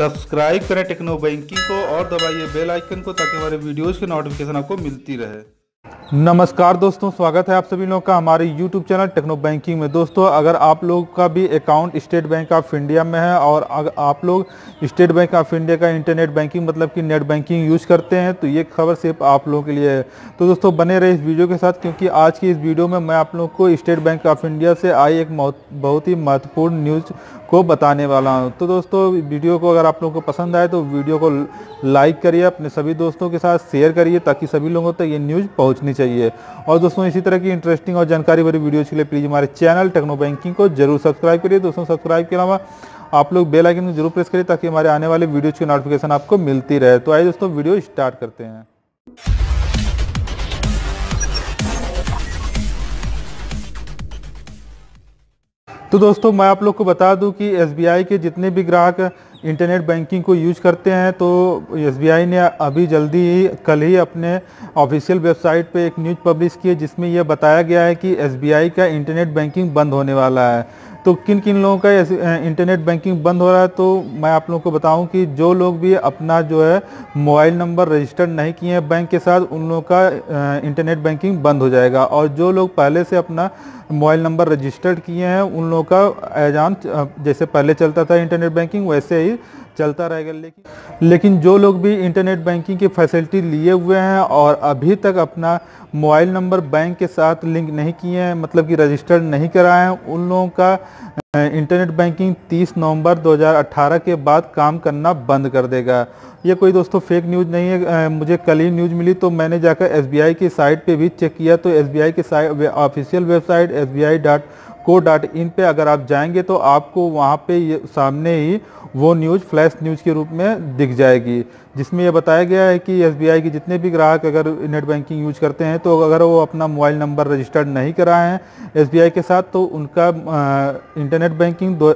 Subscribe करें techno banking को और दबाइए बेल आइकन को ताकि हमारे वीडियोज़ की नोटिफिकेशन आपको मिलती रहे। नमस्कार दोस्तों, स्वागत है आप सभी लोगों का हमारे YouTube चैनल टेक्नो बैंकिंग में। दोस्तों, अगर आप लोग का भी account State Bank of India में है और आप लोग स्टेट बैंक ऑफ़ इंडिया का इंटरनेट बैंकिंग मतलब कि नेट बैंकिंग यूज़ करते हैं तो ये खबर सिर्फ़ आप लोगों के लिए है। तो दोस्तों, बने रहे इस वीडियो के साथ, क्योंकि आज की इस वीडियो में मैं आप लोग को स्टेट बैंक ऑफ़ इंडिया से आई एक बहुत ही महत्वपूर्ण न्यूज़ को बताने वाला हूँ। तो दोस्तों, वीडियो को अगर आप लोगों को पसंद आए तो वीडियो को लाइक करिए, अपने सभी दोस्तों के साथ शेयर करिए, ताकि सभी लोगों तक ये न्यूज़ पहुँचनी चाहिए। और दोस्तों, इसी तरह की इंटरेस्टिंग और जानकारी भरी वीडियोज़ के लिए प्लीज़ हमारे चैनल टेक्नो बैंकिंग को ज़रूर सब्सक्राइब करिए। दोस्तों सब्सक्राइब के अलावा आप लोग बेल आइकन को ज़रूर प्रेस करिए ताकि हमारे आने वाले वीडियोज़ की नोटिफिकेशन आपको मिलती रहे। तो आइए दोस्तों वीडियो स्टार्ट करते हैं। तो दोस्तों, मैं आप लोग को बता दूँ कि एसबीआई के जितने भी ग्राहक इंटरनेट बैंकिंग को यूज़ करते हैं तो एसबीआई ने अभी जल्दी ही, कल ही अपने ऑफिशियल वेबसाइट पे एक न्यूज़ पब्लिश की है, जिसमें यह बताया गया है कि एसबीआई का इंटरनेट बैंकिंग बंद होने वाला है। तो किन किन लोगों का इंटरनेट बैंकिंग बंद हो रहा है तो मैं आप लोगों को बताऊँ कि जो लोग भी अपना जो है मोबाइल नंबर रजिस्टर्ड नहीं किए हैं बैंक के साथ, उन लोगों का इंटरनेट बैंकिंग बंद हो जाएगा। और जो लोग पहले से अपना मोबाइल नंबर रजिस्टर्ड किए हैं, उन लोगों का एजान जैसे पहले चलता था इंटरनेट बैंकिंग, वैसे ही चलता रहेगा। लेकिन लेकिन जो लोग भी इंटरनेट बैंकिंग की फैसिलिटी लिए हुए हैं और अभी तक अपना मोबाइल नंबर बैंक के साथ लिंक नहीं किए हैं मतलब कि रजिस्टर्ड नहीं कराए हैं, उन लोगों का इंटरनेट बैंकिंग 30 नवंबर 2018 के बाद काम करना बंद कर देगा। ये कोई दोस्तों फेक न्यूज़ नहीं है। मुझे कल ही न्यूज़ मिली तो मैंने जाकर एसबीआई की साइट पे भी चेक किया तो एस की official website S co dot in पर अगर आप जाएँगे तो आपको वहाँ पे सामने ही वो न्यूज़ फ्लैश न्यूज़ के रूप में दिख जाएगी। जिसमें यह बताया गया है कि SBI के जितने भी ग्राहक अगर नेट बैंकिंग यूज़ करते हैं तो अगर वो अपना मोबाइल नंबर रजिस्टर्ड नहीं कराए हैं एसबीआई के साथ तो उनका आ, इंटरनेट बैंकिंग दो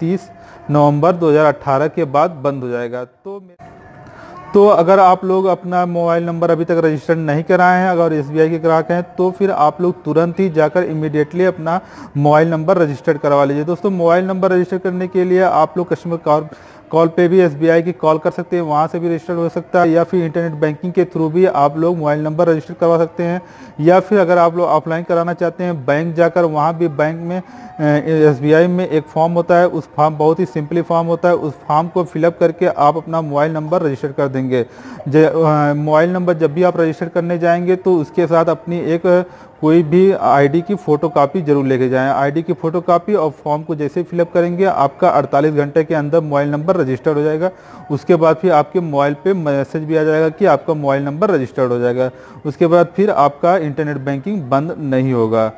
तीस नवंबर 2018 के बाद बंद हो जाएगा। तो तो अगर आप लोग अपना मोबाइल नंबर अभी तक रजिस्टर नहीं कराए हैं, अगर एसबीआई के ग्राहक हैं तो फिर आप लोग तुरंत ही जाकर इमीडिएटली अपना मोबाइल नंबर रजिस्टर्ड करवा लीजिए। दोस्तों, मोबाइल नंबर रजिस्टर करने के लिए आप लोग कस्टमर कॉल पे भी एसबीआई की कॉल कर सकते हैं, वहाँ से भी रजिस्टर हो सकता है, या फिर इंटरनेट बैंकिंग के थ्रू भी आप लोग मोबाइल नंबर रजिस्टर करवा सकते हैं, या फिर अगर आप लोग ऑफलाइन कराना चाहते हैं, बैंक जाकर वहाँ भी बैंक में एसबीआई में एक फॉर्म होता है, उस फॉर्म, बहुत ही सिंपली फॉर्म होता है, उस फॉर्म को फिलअप करके आप अपना मोबाइल नंबर रजिस्टर कर देंगे। मोबाइल नंबर जब भी आप रजिस्टर करने जाएँगे तो उसके साथ अपनी एक कोई भी आईडी की फ़ोटोकॉपी ज़रूर लेके जाएँ। आईडी की फ़ोटोकॉपी और फॉर्म को जैसे फिलअप करेंगे, आपका 48 घंटे के अंदर मोबाइल नंबर रजिस्टर्ड हो जाएगा। उसके बाद फिर आपके मोबाइल पे मैसेज भी आ जाएगा कि आपका मोबाइल नंबर रजिस्टर्ड हो जाएगा। उसके बाद फिर आपका इंटरनेट बैंकिंग बंद नहीं होगा।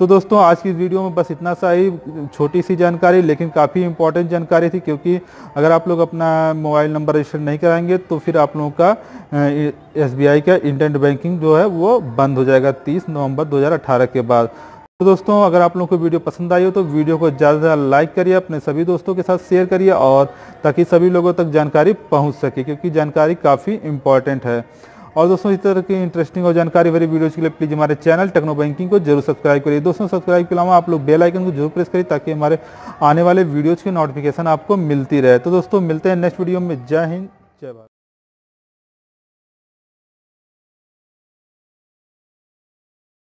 तो दोस्तों, आज की वीडियो में बस इतना सा ही, छोटी सी जानकारी, लेकिन काफ़ी इंपॉर्टेंट जानकारी थी, क्योंकि अगर आप लोग अपना मोबाइल नंबर रजिस्टर नहीं कराएँगे तो फिर आप लोगों का एसबीआई का इंटरनेट बैंकिंग जो है, वो बंद हो जाएगा 30 नवंबर 2018 के बाद। तो दोस्तों, अगर आप लोगों को वीडियो पसंद आई हो तो वीडियो को ज़्यादा से ज़्यादा लाइक करिए, अपने सभी दोस्तों के साथ शेयर करिए, और ताकि सभी लोगों तक जानकारी पहुँच सके, क्योंकि जानकारी काफ़ी इंपॉर्टेंट है। और दोस्तों, इस तरह की इंटरेस्टिंग और जानकारी भरी वीडियोज़ के लिए प्लीज़ हमारे चैनल टेक्नो बैंकिंग को ज़रूर सब्सक्राइब करिए। दोस्तों सब्सक्राइब के अलावा आप लोग बेल आइकन को ज़रूर प्रेस करिए ताकि हमारे आने वाले वीडियोज़ की नोटिफिकेशन आपको मिलती रहे। तो दोस्तों, मिलते हैं नेक्स्ट वीडियो में। जय हिंद, जय भारत।